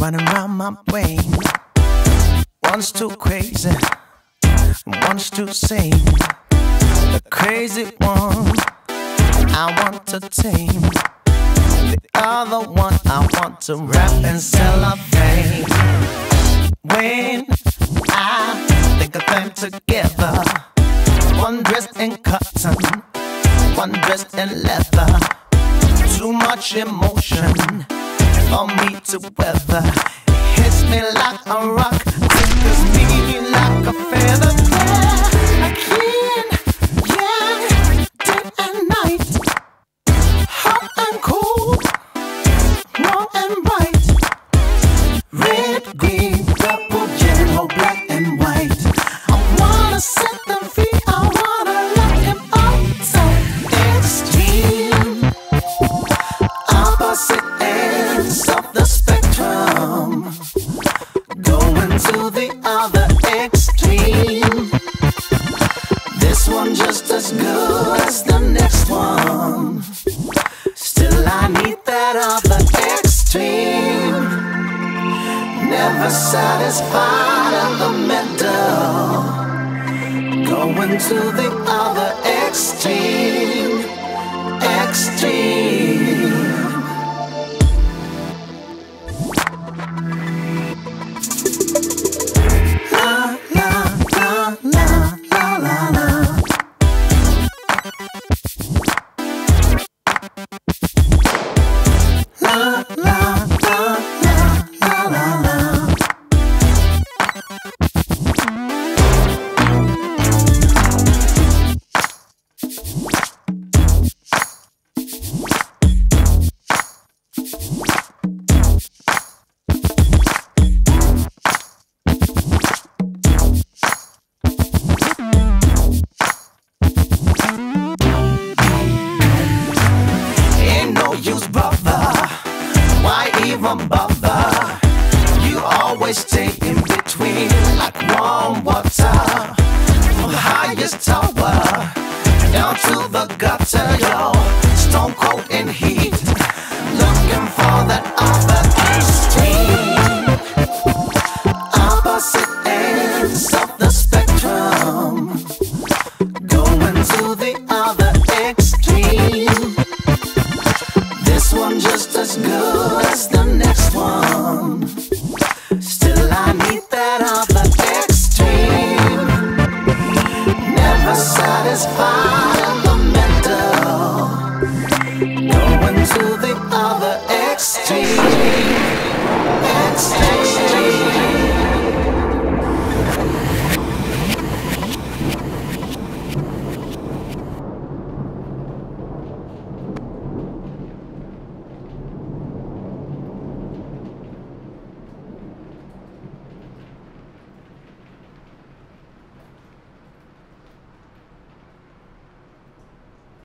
running around my brain. One's too crazy, one's too sane. The crazy one I want to tame. The other one I want to rap and celebrate. When I think of them together, one dressed in cotton, one dressed in leather. Too much emotion for me to weather. It hits me like a rock, tickles me like a feather. Satisfied in the middle. Going to the other extreme. Even bother? You always stay in between like warm water. From the highest tower down to the gutter, yo. Stone cold in heat. I'm just as good as the next one. Still, I need that other extreme. Never satisfied in the middle. Going to the other extreme. Extreme.